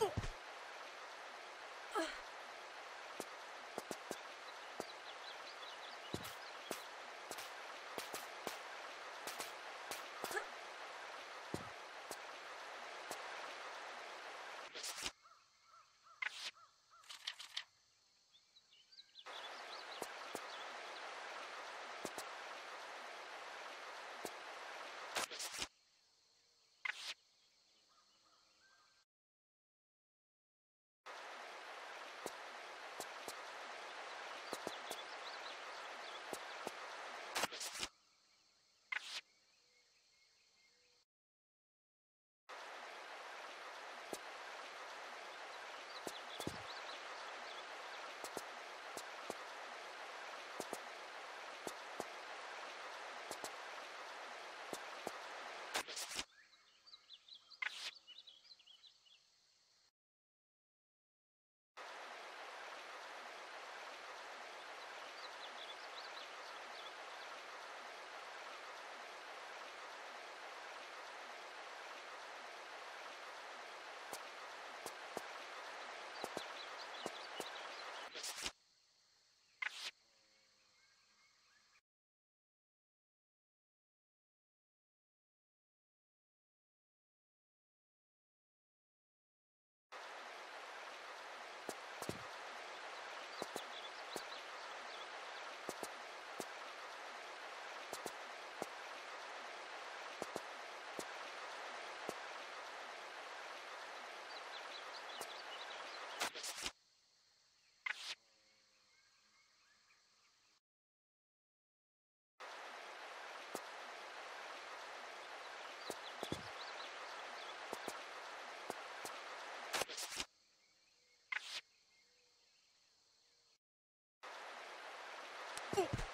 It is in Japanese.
you Oh.